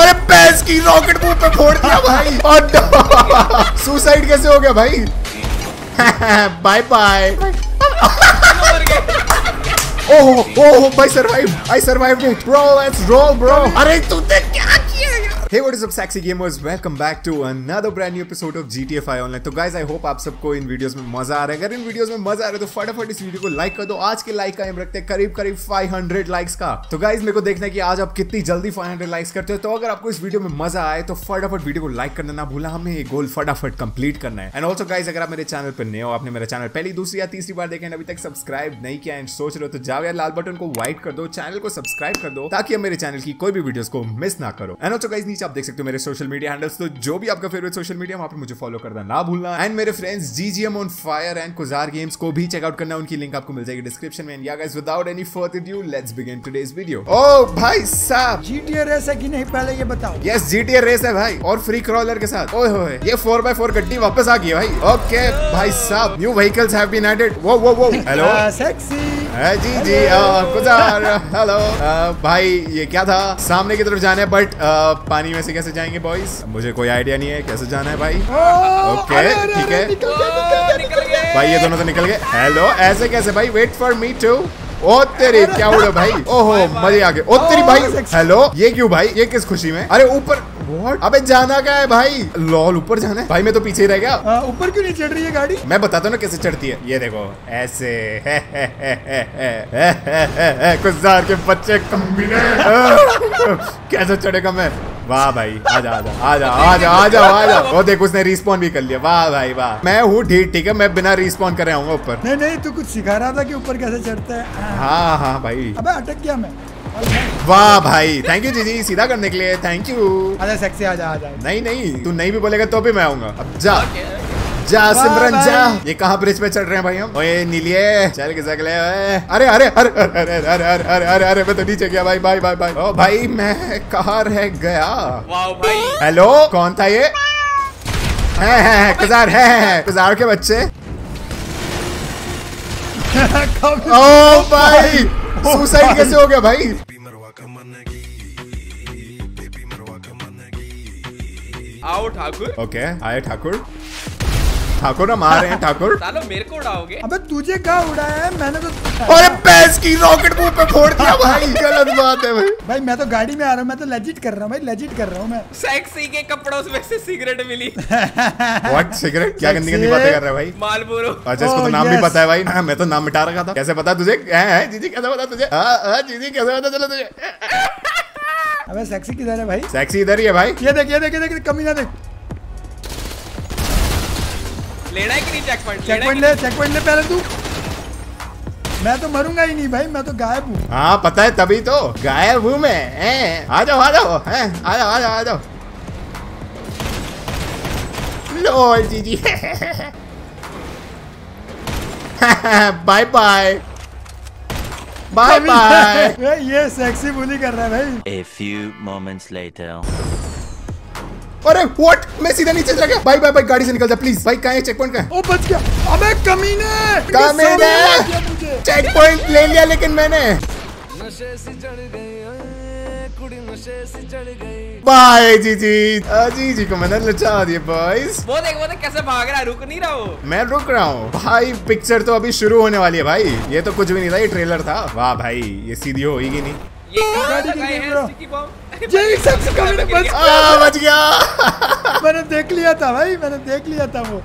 अरे पैस की रॉकेट मुँह पे फोड़ दिया भाई। सुसाइड कैसे हो गया भाई? बाय बाय ओह ओह, भाई survive I survive bro let's roll bro अरे तूने क्या किया Hey, what is up, sexy gamers? Welcome back to another brand new episode of GTA 5 online. तो guys, I hope आप सबको इन वीडियोस में मज़ा आ रहा है। अगर इन वीडियोस में मज़ा आ रहा है तो फटाफट इस वीडियो को लाइक कर दो। आज के लाइक का एम रखते हैं करीब करीब 500 लाइक्स का। तो गाइज़ मेरे को देखना है कि आज आप कितनी जल्दी 500 लाइक्स करते हो। तो अगर आपको इस वीडियो में मज़ा आए तो फटाफट वीडियो को लाइक करना ना भूलना। हमें ये गोल फटाफट कंप्लीट करना है। एंड ऑल्सो गाइज़ अगर आप मेरे चैनल पर नए हो, आपने मेरा चैनल पहली, दूसरी या तीसरी बार देखें अभी तक सब्सक्राइब नहीं किया एंड सोच रहे हो तो जाओ यार, लाल बटन को व्हाइट कर दो चैनल को सब्सक्राइब कर दो, ताकि मेरे चैनल की कोई भी वीडियोस को मिस ना करो। एंड ऑल्सो गाइज़ नीचे आप देख सकते हो मेरे सोशल मीडिया हैंडल्स तो जो भी आपका फेवरेट सोशल मीडिया वहाँ पे मुझे फॉलो करना ना भूलना। एंड मेरे friends GGM on fire and कुजार games को भी चेकआउट करना। उनकी लिंक आपको मिल जाएगी डिस्क्रिप्शन में। या guys without any further due let's begin today's video ओ भाई साहब! जीटीए रेस है कि नहीं? पहले ये बताओ। यस जीटीए रेस है भाई। और फ्री क्रॉलर के साथ। ओए होए ये 4x4 गड्डी वापस आ गई है भाई। ओके भाई साहब new vehicles have been added वो वो वो हेलो सेक्सी जी जी आ, कुजार हेलो भाई ये क्या था? सामने की तरफ़ जाना है बट पानी में से कैसे जाएँगे बॉयज़ मुझे कोई आइडिया नहीं है कैसे जाना है भाई। ओके, ठीक है। भाई ये दोनों तो निकल गए। हेलो ऐसे कैसे भाई? वेट फॉर मी टू ओ तेरी क्या उड़े भाई? ओहो मज़े आ गए। ओ तेरी भाई हेलो ये क्यों भाई? ये किस खुशी में? अरे ऊपर व्हाट अबे जाना क्या है भाई? लॉल ऊपर जाना है। भाई मैं तो पीछे ही रह गया। ऊपर क्यों नहीं चढ़ रही है गाड़ी? मैं बताता हूँ ना कैसे चढ़ती है। ये देखो ऐसे। कुछ के बच्चे कैसे चढ़ेगा मैं? वाह भाई आजा आजा आजा आजा आजा आजा। देख उसने रिस्पॉन्ड भी कर लिया। वाह भाई वाह। मैं हूँ ठीक ठीक है मैं बिना रिस्पॉन करे आऊँगा ऊपर। नहीं नहीं तू कुछ सिखा रहा था कि ऊपर कैसे चढ़ता है। हाँ हाँ भाई। अबे अटक गया मैं। वाह भाई थैंक यू जीजी सीधा करने के लिए थैंक यू आजा सेक्सी आजा आजा नहीं नहीं तू नहीं भी बोलेगा तो भी मैं आऊँगा अब जा जा सिमरन जा ये कहाँ ब्रिज पे चढ़ रहे हैं भाई हम ओए नीलिए चल के सकले अरे अरे अरे अरे अरे अरे अरे अरे अरे अरे मैं तो नीचे गया भाई भाई भाई भाई ओ भाई मैं कहाँ रह गया वाओ भाई हेलो कौन था ये है है है कुजार है है है के बच्चे ओ भाई सुसाइड कैसे हो गया भाई आओ ठाकुर। ओके आए ठाकुर। ठाकुर हम आ रहे हैं ठाकुर। सालो मेरे को उड़ाओगे? अबे तुझे कहा उड़ाया है? मैंने तो अरे पैस की रॉकेट मुँह पे फोड़ दिया भाई। गलत बात है भाई। भाई मैं तो गाड़ी में आ रहा हूँ मैं तो लेजिट कर रहा हूँ भाई। लेजिट कर रहा हूँ मैं। सेक्सी के कपड़ों में से सिगरेट मिली। व्हाट सिगरेट क्या गंदी गंदी बातें कर रहे हो भाई? मालबोरो अच्छा इसको तो Oh, नाम भी पता है भाई। हाँ, मैं तो नाम मिटा रखा था। कैसे पता तुझे? है, है जीजी कैसे पता तुझे? हाँ, हाँ, जीजी कैसे पता चला तुझे? अबे सेक्सी किधर है भाई? सेक्सी इधर ही है भाई। ये देख ये देख ये देख कमी ना देख। लेना है कि नहीं चेक पॉइंट चेक पॉइंट ले चेक पॉइंट ले पहले तू। मैं तो मरूँगा ही नहीं भाई मैं तो गायब हूँ। हाँ पता है तभी तो। गायब हूँ मैं हैं, आ जाओ आ जाओ हैं, आ जाओ आ जाओ आ जाओ। लो GG bye bye bye bye ये सेक्सी बोली कर रहा है भाई। ए फ्यू मोमेंट्स लेटर अरे व्हाट मैं सीधा नीचे चला गया। बाय बाय बाय गाड़ी से निकल जा प्लीज़ भाई कहाँ है? चेक पॉइंट कहाँ ओ बच गया। अबे कमीने! कमीने! चेक पॉइंट ले लिया लेकिन मैंने। बाय जीजी जीजी को मैंने लचा दिया बॉयज़ वो देख वो देख कैसे भाग रहा है? रुक नहीं रहा वो? मैं रुक रहा हूँ। भाई पिक्चर तो अभी शुरू होने वाली है भाई। ये तो कुछ भी नहीं था ये ट्रेलर था। वाह भाई ये सीधी होगी नहीं? ये हैं बच गया। मैंने देख लिया था भाई मैंने देख लिया था वो।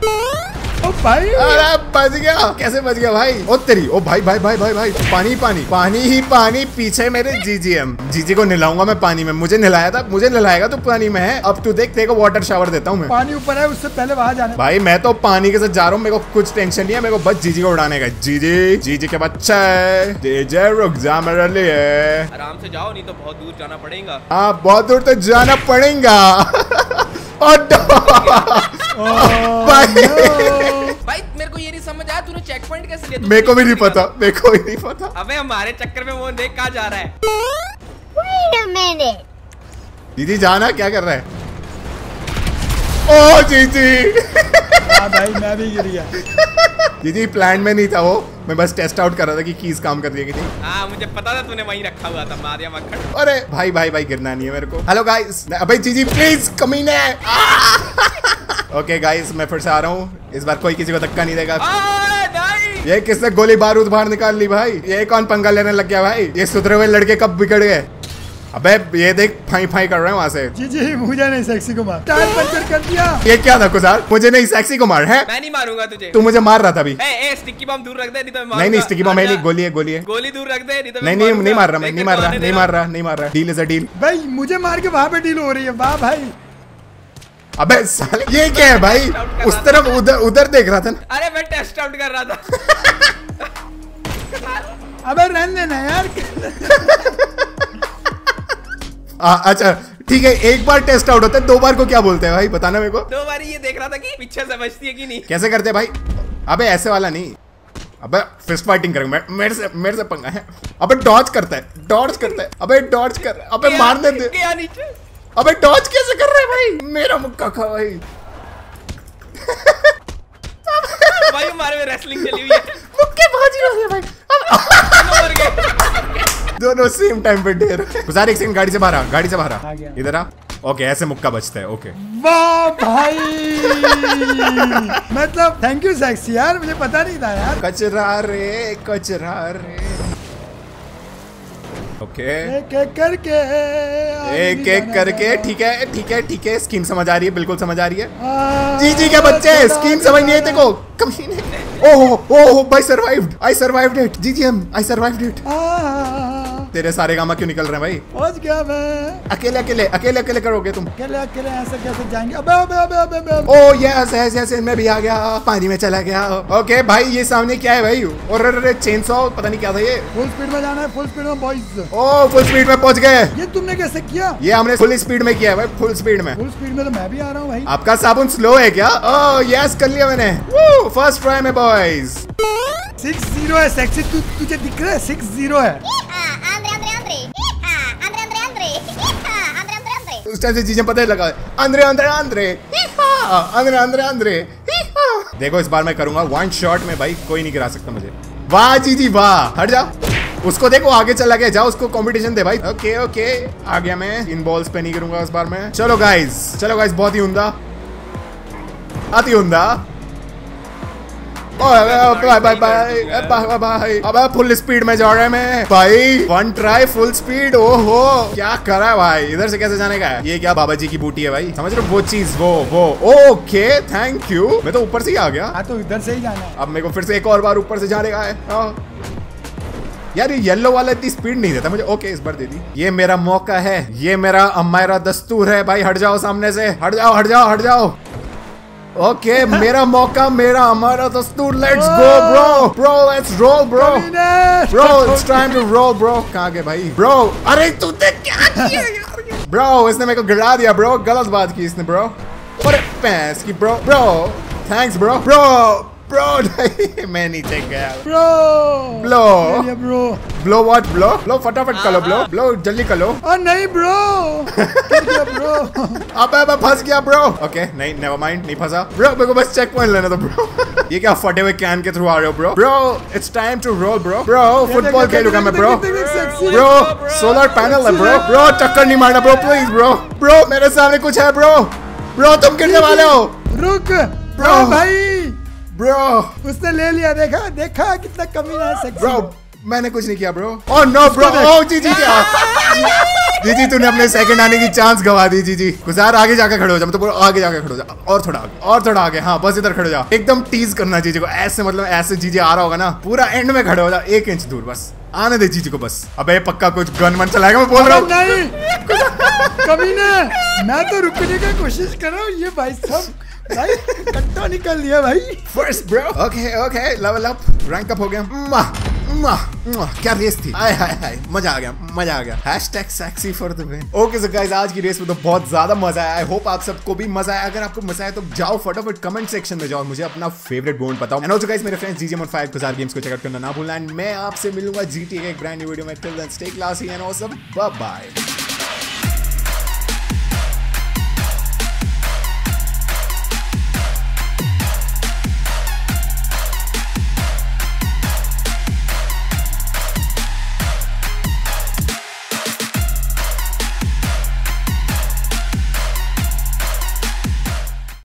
ओ भाई अरे बच गया। कैसे बच गया भाई? ओ तेरी ओ भाई भाई भाई भाई भाई। पानी पानी पानी ही पानी पीछे मेरे जीजीएम। जीजी को नहलाऊँगा मैं पानी में। मुझे नहलाया था मुझे नहलाएगा तो पानी में है? अब तू देख तेरे वाटर शावर देता हूँ मैं। पानी ऊपर है उससे पहले वहाँ जाना। भाई मैं तो पानी के साथ जा रहा हूँ मेरे को कुछ टेंशन नहीं है मेरे को बस जीजी को उड़ाने का जीजी जीजी के बच्चा है। जीजे रुक जा मेरे लिए। आराम से जाओ नहीं तो बहुत दूर जाना पड़ेगा। हाँ बहुत दूर तो जाना पड़ेगा। भाई भाई मेरे को ये नहीं समझ आया तूने चेक पॉइंट कैसे लिया? मेरे को भी नहीं पता मेरे को भी नहीं पता। अबे हमारे चक्कर में वो देख कहाँ जा रहा है। दीदी जाना क्या कर रहा है? ओ जीजी। हाँ भाई मैं भी गिर गया। दीदी प्लान में नहीं था वो। मैं बस टेस्ट आउट कर रहा था कि कीज काम कर रही है कि नहीं। हाँ मुझे पता था तूने वहीं रखा हुआ था मारिया मक्खन। अरे भाई भाई भाई गिरना नहीं है मेरे को। हेलो गाइस अबे जीजी प्लीज़ कमीने ओके गाइस मैं फिर से आ रहा हूँ। इस बार कोई किसी को धक्का नहीं देगा। ये किसने गोली बारूद बाहर निकाल ली भाई? ये कौन पंगा लेने लग गया भाई? ये सुधरे हुए लड़के कब बिगड़ गए? अबे ये देख फाई फाई कर रहे हैं वहाँ से। जी जी मुझे नहीं सेक्सी को मार टायर पंचर कर दिया। ये क्या था कुसार? मुझे नहीं सेक्सी को मार है? मैं नहीं मारूँगा तुझे। तू मुझे मार रहा था अभी। ए ए स्टिकी बम दूर रख दे नहीं तो मैं नहीं नहीं स्टिकी बम है नहीं गोली है गोली है। गोली दूर रख दे नहीं तो मैं नहीं नहीं नहीं मार रहा मैं नहीं मार रहा नहीं मार रहा नहीं मार रहा। डील इज़ अ डील भाई मुझे मार के वहाँ पे डील हो रही है वाह भाई। अबे साले ये क्या है भाई? उस तरफ़ उधर उधर देख रहा था ना। अरे मैं टेस्ट आउट कर रहा था। अबे रहने देना यार। आ, अच्छा ठीक है एक बार टेस्ट आउट होता है दो बार को क्या बोलते हैं भाई? बताना मेरे को। दो बार ये देख रहा था कि पीछे समझती है कि नहीं। कैसे करते हैं भाई? अबे ऐसे वाला नहीं। अबे फिस्ट फाइटिंग करेंगे मैं- मेरे से मेरे से पंगा है। अबे डॉज करता है। डॉज करता है। अबे डॉज कर अबे मारने दे नीचे? अबे डॉज कैसे कर रहे हैं भाई? मेरा मुक्का खा भाई। भाई हमारे में रेसलिंग चली हुई है। मुक्के बाजी हो गए भाई। दोनों मर गए। दोनों सेम टाइम पे ढेर। गुजार एक सेकंड गाड़ी से बाहर आ गाड़ी से बाहर आ। आ इधर आ। ओके ऐसे मुक्का बचता है ओके वाह भाई। मतलब थैंक यू सेक्सी यार मुझे पता नहीं था यार। कचरा रे कचरा रे। ओके। एक एक करके एक एक करके ठीक है ठीक है ठीक है स्कीम समझ आ रही है बिल्कुल समझ आ रही है। जी जी क्या बच्चे स्कीम समझ नहीं है देखो कमीने ओह ओह भाई सर्वाइव्ड आई सर्वाइव्ड इट जी जी हम आई सर्वाइव्ड इट तेरे सारे गामा क्यों निकल रहे हैं भाई? पहुँच गया मैं? अकेले अकेले अकेले अकेले करोगे तुम? अकेले अकेले ऐसे कैसे जाएँगे? अबे अबे अबे अबे अबे ओ यस यस यस मैं भी आ गया पानी में चला गया। ओके भाई ये सामने क्या है भाई? और अरे चेन सॉ पता नहीं क्या था ये। फुल स्पीड में जाना है फुल स्पीड में बॉयज़ ओ फुल स्पीड में पहुँच गए। ये तुमने कैसे किया? ये हमने फुल स्पीड में किया है भाई फुल स्पीड में। फुल स्पीड में तो मैं भी आ रहा हूँ भाई। आपका साबुन स्लो है क्या? ओह यस कर लिया मैंने। फ़र्स्ट ट्राई में बॉयज़ सिक्स ज़ीरो है सेक्सी तु, तुझे दिख रहा है? सिक्स ज़ीरो है। उस टाइम से चीज़ें पता ही लगा। अंदरे अंदरे अंदरे अंदरे अंदरे अंदरे देखो इस बार मैं करूँगा वन शॉट में भाई कोई नहीं गिरा सकता मुझे। वाह जी जी वाह। हट जा। उसको देखो आगे चला गया जाओ उसको कंपटीशन दे भाई। ओके ओके आ गया मैं। इन बॉल्स पे नहीं करूँगा इस बार मैं। चलो गाइस चलो गाइस बहुत ही उमदा। अति उमदा। Bye bye bye bye bye अब फुल स्पीड में जा रहे मैं। भाई वन ट्राई फुल स्पीड ओहो। क्या करा है भाई? इधर से कैसे जाने का है? ये क्या बाबा जी की बूटी है भाई? समझ रहे वो चीज़ वो वो। ओके थैंक यू मैं तो ऊपर से ही आ गया। हाँ तो इधर से ही जाना है। अब मेरे को फिर से एक और बार ऊपर से जाने का है। हाँ। यार ये येलो वाला इतनी स्पीड नहीं देता मुझे। ओके इस बार दे दी। ये मेरा मौका है। ये मेरा अम्मायरा दस्तूर है। भाई हट जाओ सामने से। हट जाओ हट जाओ हट जाओ। ओके मेरा मौका मेरा हमारा दस्तूर let's go bro bro let's roll bro bro it's time to roll bro कहाँ गए भाई? ब्रो अरे तूने क्या किया यार? ब्रो इसने मेरे को गिरा दिया ब्रो गलत बात की इसने ब्रो अरे पैस की bro bro thanks bro bro bro मैं नीचे गया। Bro blow bro blow what blow blow फटाफट कर लो ब्लो ब्लो जल्दी कर। लो नहीं ब्रो अबे अबे फंस गया ब्रो ओके नहीं नेवर माइंड नहीं फंसा. ब्रो मेरे को बस चेक पॉइंट लेना था ब्रो ये क्या फटे हुए कैन के थ्रू आ रहे हो bro bro it's time to roll bro bro football खेलूँगा मैं ब्रो ब्रो सोलर पैनल है ब्रो ब्रो टक्कर नहीं मारना ब्रो प्लीज़ ब्रो ब्रो मेरे सामने कुछ है ब्रो ब्रो तुम गिरने वाले हो? रुक। ब्रो भाई। ब्रो उसने ले लिया देखा देखा कितना कमीना है सेक्सी ब्रो मैंने कुछ नहीं किया bro oh no bro oh जी जी क्या। जी जी तूने अपने सेकंड आने की चांस गवा दी जी जी गुजार आगे जाकर खड़े हो जा मतलब आगे जाकर खड़े हो जा। और थोड़ा आगे और थोड़ा आगे हाँ बस इधर खड़े हो जा। एकदम टीज करना जीजी को ऐसे मतलब ऐसे जीजी आ रहा होगा ना पूरा एंड में खड़े हो जा एक इंच दूर बस। आने दे जीजी को बस। अबे पक्का कुछ गन मन चलाएगा मैं बोल रहा हूँ। नहीं! कमीने मैं तो रुकने की कोशिश कर रहा हूँ ये भाई सब भाई निकल लिया भाई। First bro okay okay level up rank up हो गया। क्या रेस थी? आय हाय हाय मज़ा आ गया, मज़ा आ गया। Hashtag sexy for the win okay so guys आज की रेस में तो बहुत ज़्यादा मज़ा आया। आई होप आप सबको भी मज़ा आया। अगर आपको मज़ा आया तो जाओ फटाफट कमेंट सेक्शन में जाओ मुझे अपना फेवरेट बोन बताओ। एंड ऑल्सो गाइस मेरे फ्रेंड्स जीजे मोन फाइव गुजार गेम्स को चेकआउट करना ना भूलना। एंड मैं आपसे मिलूँगा जीटी एक ब्रांड न्यू वीडियो में। Till then stay classy and awesome bye bye